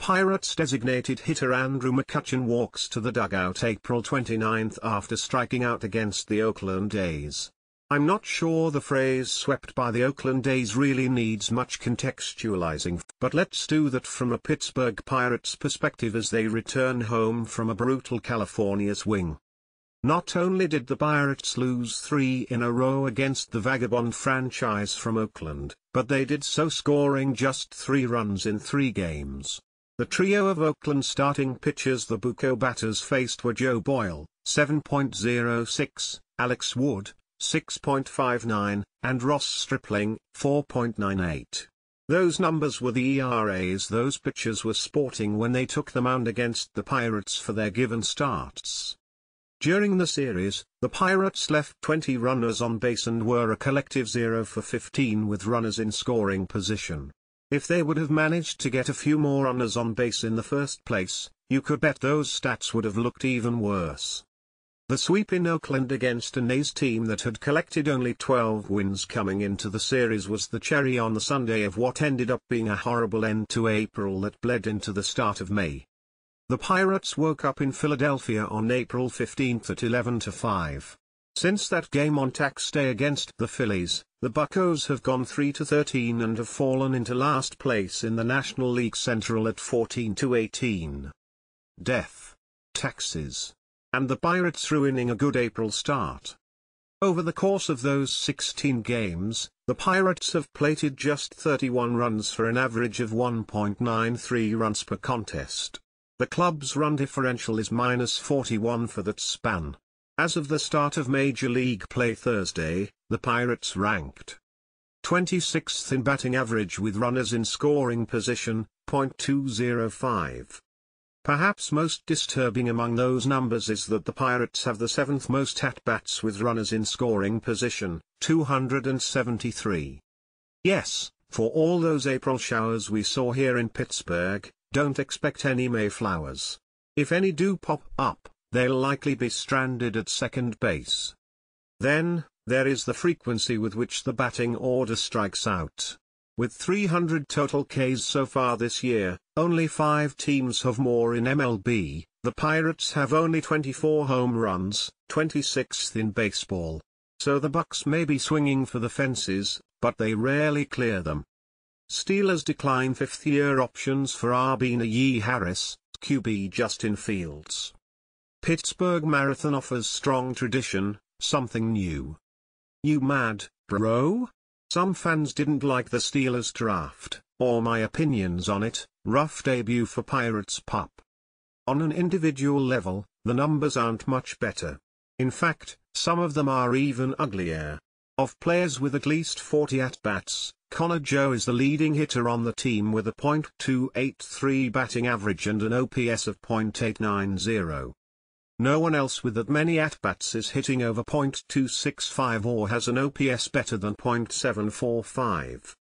Pirates designated hitter Andrew McCutchen walks to the dugout April 29 after striking out against the Oakland A's. I'm not sure the phrase swept by the Oakland A's really needs much contextualizing, but let's do that from a Pittsburgh Pirates perspective as they return home from a brutal California swing. Not only did the Pirates lose three in a row against the vagabond franchise from Oakland, but they did so scoring just three runs in three games. The trio of Oakland starting pitchers the Bucco batters faced were Joe Boyle, 7.06, Alex Wood, 6.59, and Ross Stripling, 4.98. Those numbers were the ERAs those pitchers were sporting when they took the mound against the Pirates for their given starts. During the series, the Pirates left 20 runners on base and were a collective 0 for 15 with runners in scoring position. If they would have managed to get a few more runners on base in the first place, you could bet those stats would have looked even worse. The sweep in Oakland against an A's team that had collected only 12 wins coming into the series was the cherry on the sundae of what ended up being a horrible end to April that bled into the start of May. The Pirates woke up in Philadelphia on April 15 at 11 5. Since that game on tax day against the Phillies, the Buccos have gone 3 13 and have fallen into last place in the National League Central at 14 18. Death. Taxes and the Pirates ruining a good April start. Over the course of those 16 games, the Pirates have plated just 31 runs for an average of 1.93 runs per contest. The club's run differential is minus 41 for that span. As of the start of Major League play Thursday, the Pirates ranked 26th in batting average with runners in scoring position, .205. Perhaps most disturbing among those numbers is that the Pirates have the seventh most at-bats with runners in scoring position, 273. Yes, for all those April showers we saw here in Pittsburgh, don't expect any Mayflowers. If any do pop up, they'll likely be stranded at second base. Then, there is the frequency with which the batting order strikes out. With 300 total Ks so far this year, only five teams have more in MLB, the Pirates have only 24 home runs, 26th in baseball. So the Bucs may be swinging for the fences, but they rarely clear them. Steelers decline fifth-year options for RB Najee Harris, QB Justin Fields. Pittsburgh Marathon offers strong tradition, something new. You mad, bro? Some fans didn't like the Steelers draft, or my opinions on it, rough debut for Pirates pup. On an individual level, the numbers aren't much better. In fact, some of them are even uglier. Of players with at least 40 at-bats, Connor Joe is the leading hitter on the team with a .283 batting average and an OPS of .890. No one else with that many at-bats is hitting over .265 or has an OPS better than .745.